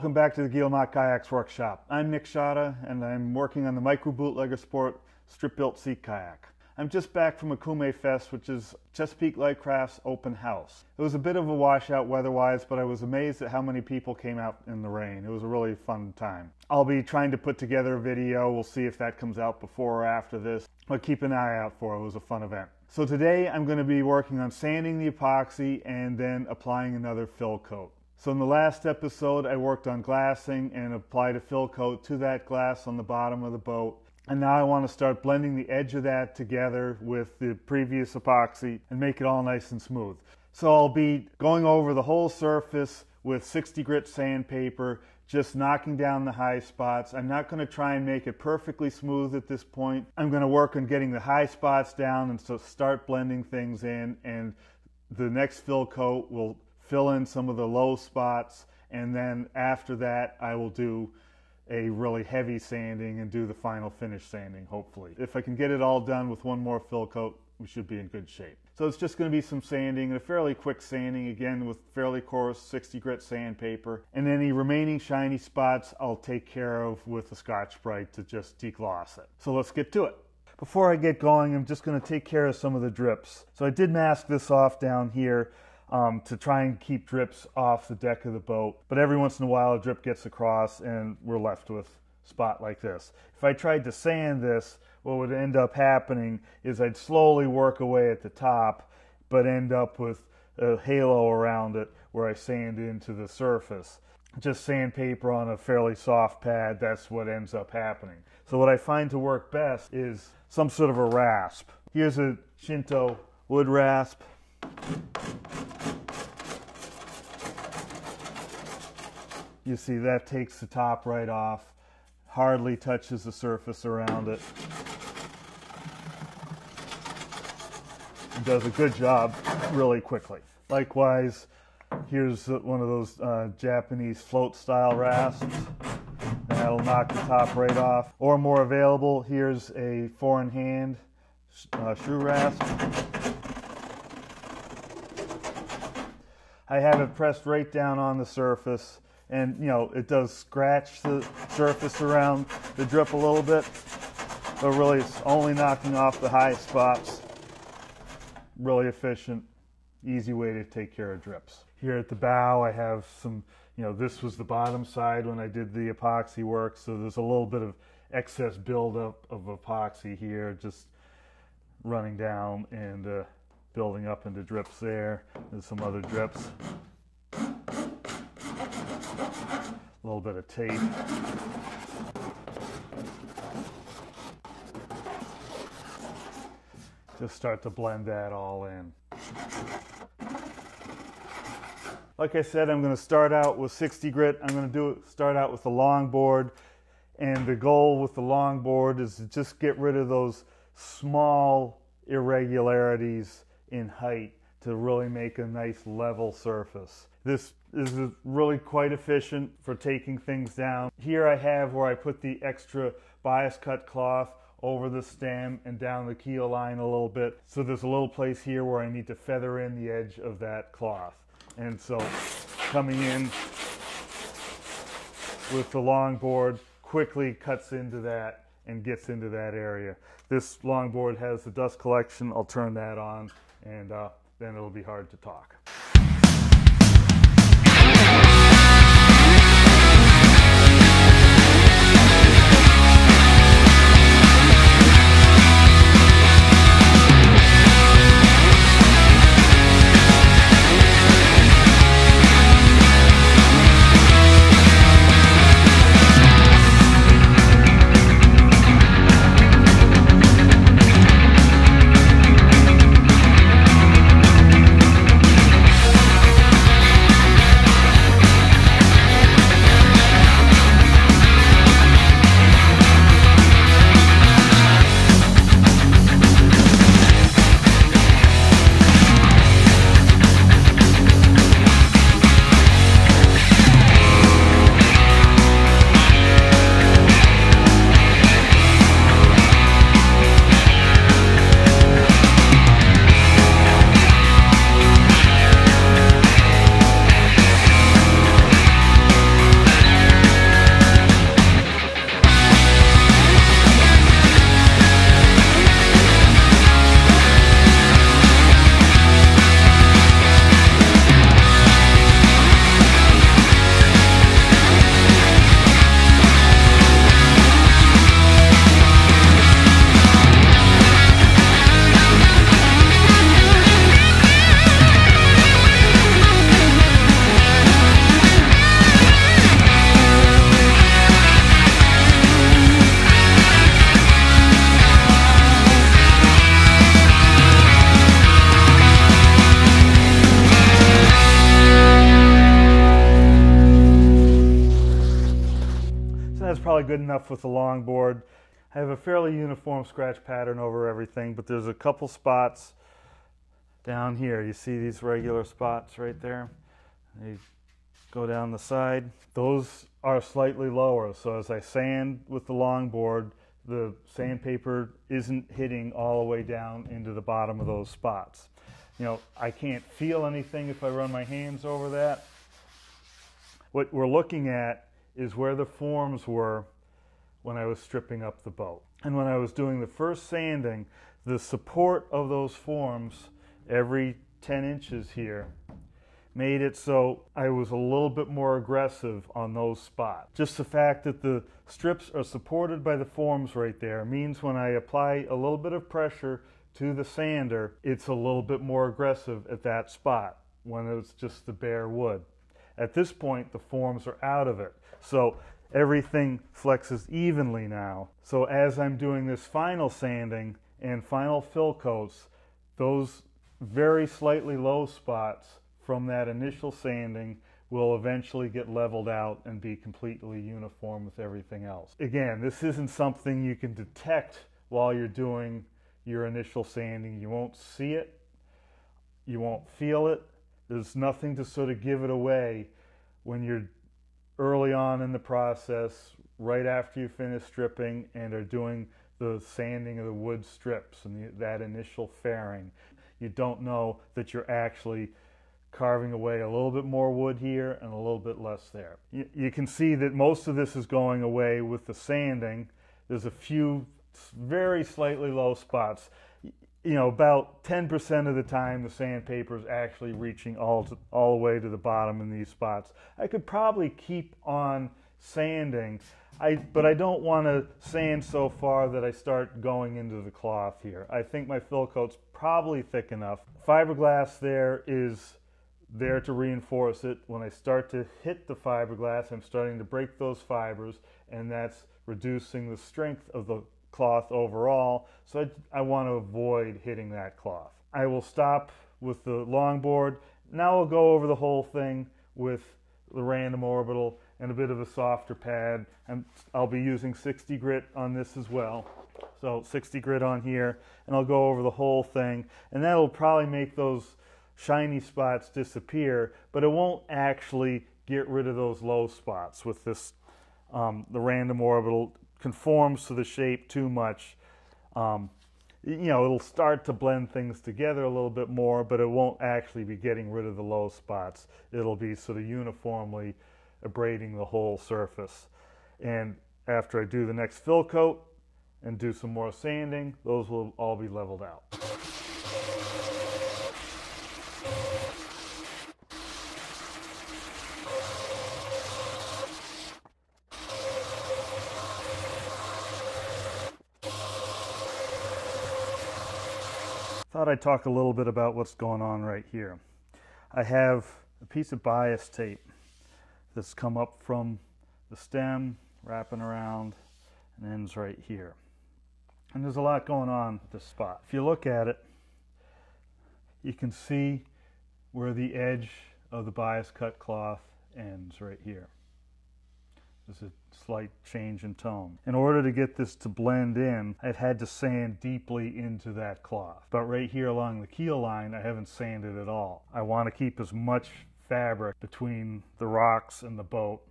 welcome back to the Guillemot Kayaks Workshop. I'm Nick Schade and I'm working on the Micro Bootlegger Sport Strip Built Sea Kayak. I'm just back from Okoume Fest, which is Chesapeake Lightcraft's open house. It was a bit of a washout weather-wise, but I was amazed at how many people came out in the rain. It was a really fun time. I'll be trying to put together a video. We'll see if that comes out before or after this, but keep an eye out for it. It was a fun event. So today I'm going to be working on sanding the epoxy and then applying another fill coat. So in the last episode, I worked on glassing and applied a fill coat to that glass on the bottom of the boat. And now I want to start blending the edge of that together with the previous epoxy and make it all nice and smooth. So I'll be going over the whole surface with 60 grit sandpaper, just knocking down the high spots. I'm not going to try and make it perfectly smooth at this point. I'm going to work on getting the high spots down and so start blending things in and the next fill coat will fill in some of the low spots and then after that I will do a really heavy sanding and do the final finish sanding, hopefully. If I can get it all done with one more fill coat, we should be in good shape. So it's just going to be some sanding and a fairly quick sanding, again with fairly coarse 60 grit sandpaper. And any remaining shiny spots I'll take care of with a Scotch-Brite to just degloss it. So let's get to it. Before I get going, I'm just going to take care of some of the drips. So I did mask this off down here um, to try and keep drips off the deck of the boat. But every once in a while, a drip gets across and we're left with spot like this. If I tried to sand this, what would end up happening is I'd slowly work away at the top, but end up with a halo around it where I sand into the surface. Just sandpaper on a fairly soft pad, that's what ends up happening. So what I find to work best is some sort of a rasp. Here's a Shinto wood rasp. You see that takes the top right off, hardly touches the surface around it. does a good job really quickly. Likewise, here's one of those uh, Japanese float style rasps. That'll knock the top right off. Or more available, here's a four in hand uh, shoe rasp. I have it pressed right down on the surface and you know it does scratch the surface around the drip a little bit but really it's only knocking off the high spots. Really efficient easy way to take care of drips. Here at the bow I have some you know this was the bottom side when I did the epoxy work so there's a little bit of excess buildup of epoxy here just running down and uh, building up into drips there there's some other drips a little bit of tape. Just start to blend that all in. Like I said, I'm going to start out with 60 grit. I'm going to do start out with the long board. And the goal with the long board is to just get rid of those small irregularities in height to really make a nice level surface. This is really quite efficient for taking things down. Here I have where I put the extra bias cut cloth over the stem and down the keel line a little bit. So there's a little place here where I need to feather in the edge of that cloth. And so coming in with the long board quickly cuts into that and gets into that area. This longboard has the dust collection. I'll turn that on and uh, then it'll be hard to talk. Probably good enough with the longboard. I have a fairly uniform scratch pattern over everything, but there's a couple spots down here. You see these regular spots right there? They go down the side. Those are slightly lower, so as I sand with the longboard, the sandpaper isn't hitting all the way down into the bottom of those spots. You know, I can't feel anything if I run my hands over that. What we're looking at is where the forms were when I was stripping up the boat. And when I was doing the first sanding, the support of those forms every 10 inches here made it so I was a little bit more aggressive on those spots. Just the fact that the strips are supported by the forms right there means when I apply a little bit of pressure to the sander, it's a little bit more aggressive at that spot when it's just the bare wood. At this point, the forms are out of it. So everything flexes evenly now. So as I'm doing this final sanding and final fill coats, those very slightly low spots from that initial sanding will eventually get leveled out and be completely uniform with everything else. Again, this isn't something you can detect while you're doing your initial sanding. You won't see it, you won't feel it. There's nothing to sort of give it away when you're early on in the process, right after you finish stripping and are doing the sanding of the wood strips and the, that initial fairing. You don't know that you're actually carving away a little bit more wood here and a little bit less there. You, you, can see that most of this is going away with the sanding. There's a few very slightly low spots. You know, about 10% of the time the sandpaper is actually reaching all, to, all the way to the bottom in these spots. I could probably keep on sanding, I, but I don't want to sand so far that I start going into the cloth here. I think my fill coat's probably thick enough. Fiberglass there is there to reinforce it. When I start to hit the fiberglass, I'm starting to break those fibers, and that's reducing the strength of the cloth overall. So I, I want to avoid hitting that cloth. I will stop with the longboard. Now I'll go over the whole thing with the random orbital and a bit of a softer pad. And I'll be using 60 grit on this as well. So 60 grit on here, and I'll go over the whole thing. And that'll probably make those shiny spots disappear, but it won't actually get rid of those low spots with this, um, the random orbital conforms to the shape too much. Um, you know, it'll start to blend things together a little bit more, but it won't actually be getting rid of the low spots. It'll be sort of uniformly abrading the whole surface. And after I do the next fill coat and do some more sanding, those will all be leveled out. Thought I'd talk a little bit about what's going on right here. I have a piece of bias tape that's come up from the stem, wrapping around, and ends right here. And there's a lot going on at this spot. If you look at it, you can see where the edge of the bias cut cloth ends right here. A slight change in tone. In order to get this to blend in, I've had to sand deeply into that cloth. But right here along the keel line, I haven't sanded at all. I want to keep as much fabric between the rocks and the boat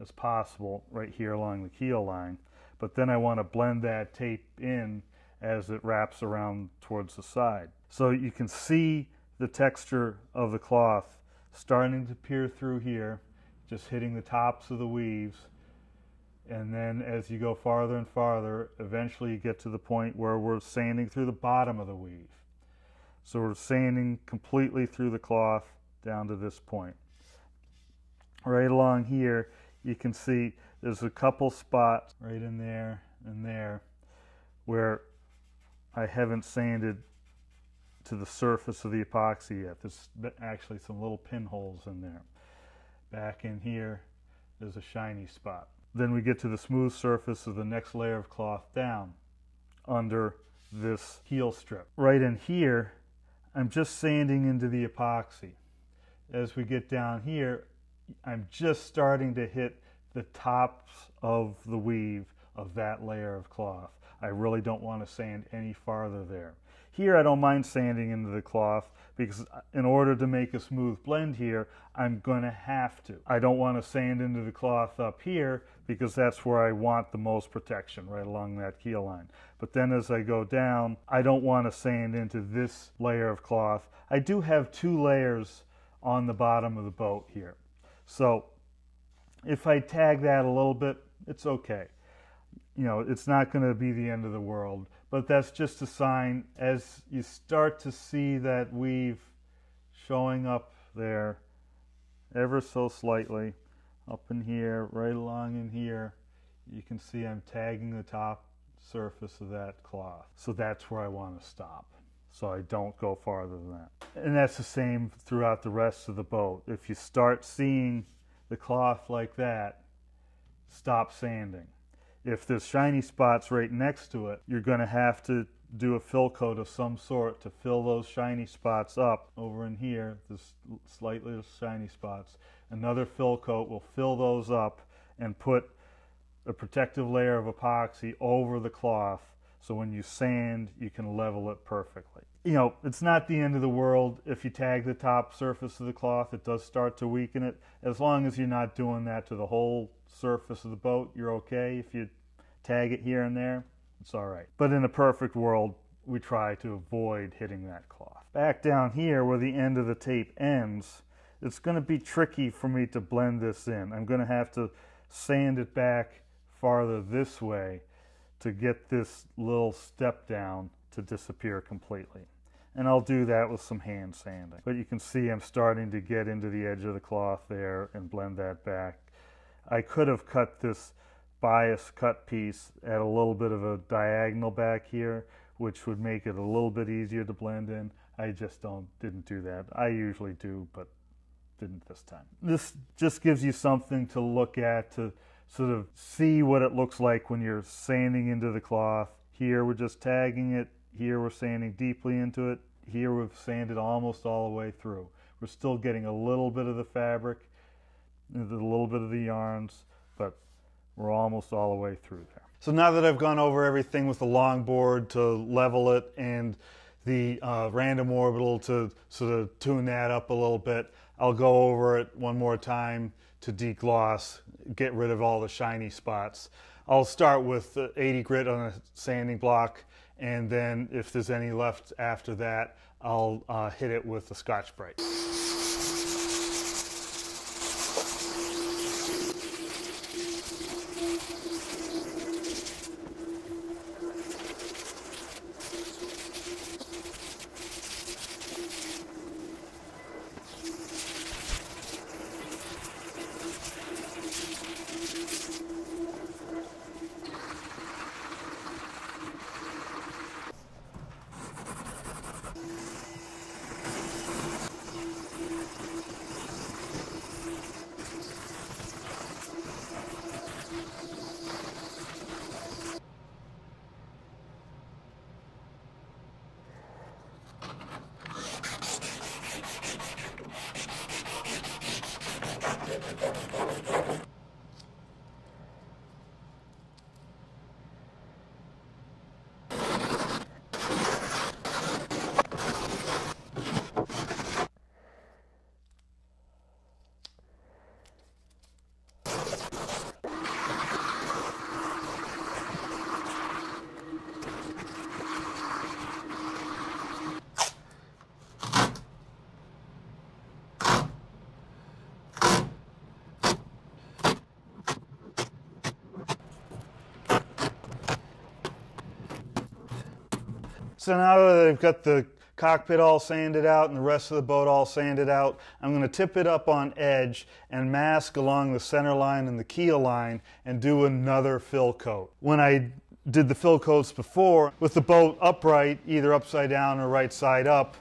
as possible right here along the keel line. But then I want to blend that tape in as it wraps around towards the side. So you can see the texture of the cloth starting to peer through here, just hitting the tops of the weaves and then as you go farther and farther, eventually you get to the point where we're sanding through the bottom of the weave. So we're sanding completely through the cloth down to this point. Right along here, you can see there's a couple spots right in there and there where I haven't sanded to the surface of the epoxy yet. There's actually some little pinholes in there. Back in here, there's a shiny spot. Then we get to the smooth surface of the next layer of cloth down under this heel strip. Right in here, I'm just sanding into the epoxy. As we get down here, I'm just starting to hit the tops of the weave of that layer of cloth. I really don't want to sand any farther there. Here I don't mind sanding into the cloth because in order to make a smooth blend here, I'm going to have to. I don't want to sand into the cloth up here because that's where I want the most protection, right along that keel line. But then as I go down, I don't want to sand into this layer of cloth. I do have two layers on the bottom of the boat here. So if I tag that a little bit, it's okay. You know, it's not going to be the end of the world, but that's just a sign as you start to see that weave showing up there ever so slightly up in here, right along in here, you can see I'm tagging the top surface of that cloth. So that's where I want to stop. So I don't go farther than that. And that's the same throughout the rest of the boat. If you start seeing the cloth like that, stop sanding. If there's shiny spots right next to it, you're going to have to do a fill coat of some sort to fill those shiny spots up. Over in here, there's slightly shiny spots. Another fill coat will fill those up and put a protective layer of epoxy over the cloth so when you sand, you can level it perfectly. You know, it's not the end of the world if you tag the top surface of the cloth. It does start to weaken it. As long as you're not doing that to the whole surface of the boat, you're okay. If you tag it here and there, it's all right. But in a perfect world, we try to avoid hitting that cloth. Back down here where the end of the tape ends, it's going to be tricky for me to blend this in. I'm going to have to sand it back farther this way to get this little step down to disappear completely. And I'll do that with some hand sanding. But you can see I'm starting to get into the edge of the cloth there and blend that back. I could have cut this bias cut piece at a little bit of a diagonal back here, which would make it a little bit easier to blend in. I just don't didn't do that. I usually do, but didn't this time. This just gives you something to look at to sort of see what it looks like when you're sanding into the cloth. Here we're just tagging it. Here we're sanding deeply into it. Here we've sanded almost all the way through. We're still getting a little bit of the fabric, a little bit of the yarns, but we're almost all the way through there. So now that I've gone over everything with the long board to level it and the uh, random orbital to sort of tune that up a little bit, I'll go over it one more time to degloss, get rid of all the shiny spots. I'll start with 80 grit on a sanding block, and then if there's any left after that, I'll uh, hit it with a Scotch-Brite. So now that I've got the cockpit all sanded out and the rest of the boat all sanded out, I'm going to tip it up on edge and mask along the center line and the keel line and do another fill coat. When I did the fill coats before, with the boat upright, either upside down or right side up,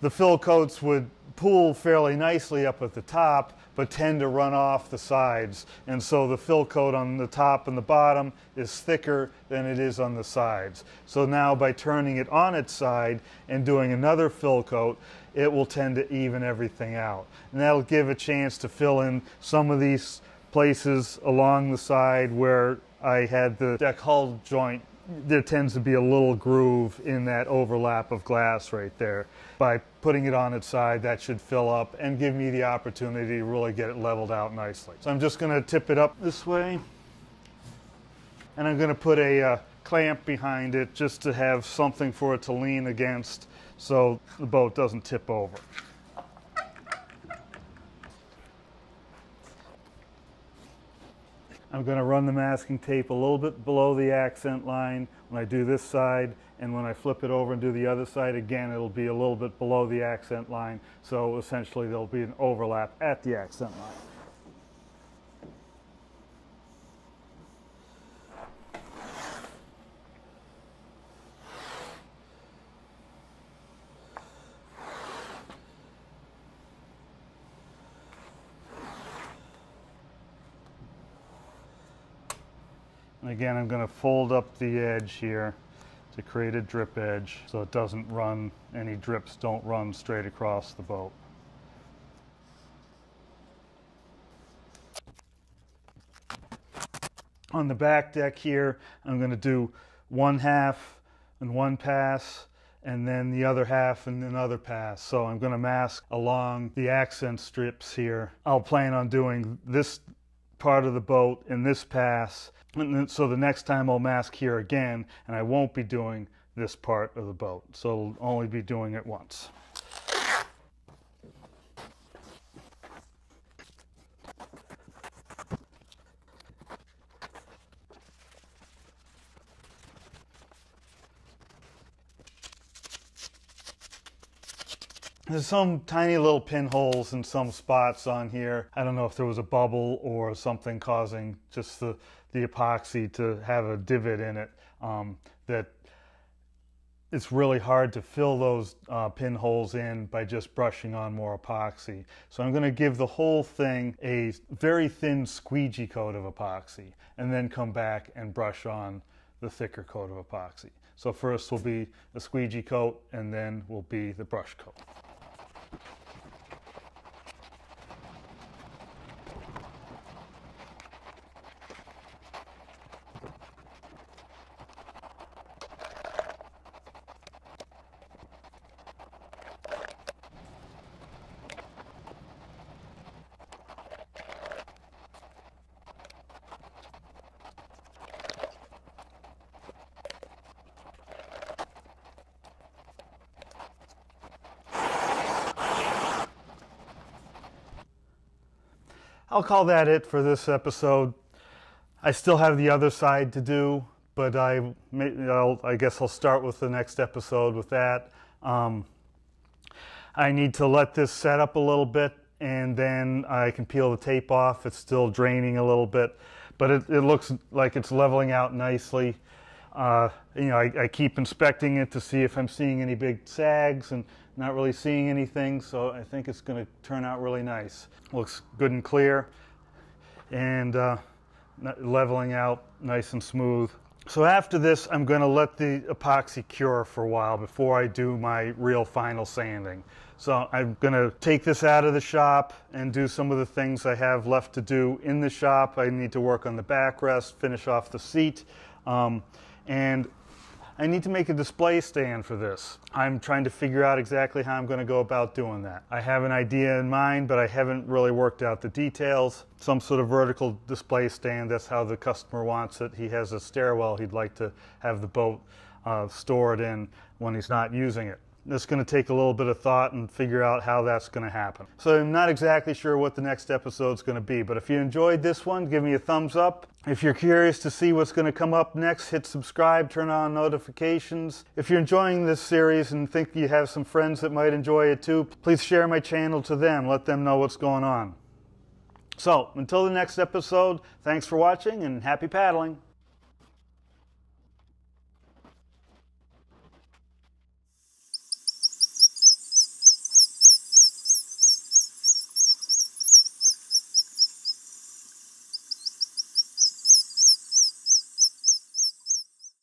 the fill coats would pool fairly nicely up at the top, but tend to run off the sides. And so the fill coat on the top and the bottom is thicker than it is on the sides. So now by turning it on its side and doing another fill coat, it will tend to even everything out. And that'll give a chance to fill in some of these places along the side where I had the deck hull joint, there tends to be a little groove in that overlap of glass right there. By putting it on its side, that should fill up and give me the opportunity to really get it leveled out nicely. So I'm just gonna tip it up this way. And I'm gonna put a uh, clamp behind it just to have something for it to lean against so the boat doesn't tip over. I'm going to run the masking tape a little bit below the accent line when I do this side and when I flip it over and do the other side again it'll be a little bit below the accent line so essentially there'll be an overlap at the accent line. And again, I'm going to fold up the edge here to create a drip edge so it doesn't run, any drips don't run straight across the boat. On the back deck here, I'm going to do one half and one pass and then the other half and another pass. So I'm going to mask along the accent strips here. I'll plan on doing this part of the boat in this pass. And then, so the next time I'll mask here again, and I won't be doing this part of the boat. So I'll only be doing it once. There's some tiny little pinholes in some spots on here. I don't know if there was a bubble or something causing just the, the epoxy to have a divot in it um, that it's really hard to fill those uh, pinholes in by just brushing on more epoxy. So I'm going to give the whole thing a very thin squeegee coat of epoxy and then come back and brush on the thicker coat of epoxy. So first will be the squeegee coat and then will be the brush coat. I'll call that it for this episode. I still have the other side to do, but I, I guess I'll start with the next episode with that. Um, I need to let this set up a little bit and then I can peel the tape off. It's still draining a little bit, but it, it looks like it's leveling out nicely. Uh, you know, I, I, keep inspecting it to see if I'm seeing any big sags and not really seeing anything, so I think it's going to turn out really nice. Looks good and clear and uh, leveling out nice and smooth. So after this, I'm going to let the epoxy cure for a while before I do my real final sanding. So I'm going to take this out of the shop and do some of the things I have left to do in the shop. I need to work on the backrest, finish off the seat. Um, and I need to make a display stand for this. I'm trying to figure out exactly how I'm going to go about doing that. I have an idea in mind, but I haven't really worked out the details. Some sort of vertical display stand, that's how the customer wants it. He has a stairwell he'd like to have the boat uh, stored in when he's not using it. It's going to take a little bit of thought and figure out how that's going to happen. So I'm not exactly sure what the next episode is going to be, but if you enjoyed this one, give me a thumbs up. If you're curious to see what's going to come up next, hit subscribe, turn on notifications. If you're enjoying this series and think you have some friends that might enjoy it too, please share my channel to them. Let them know what's going on. So, until the next episode, thanks for watching and happy paddling.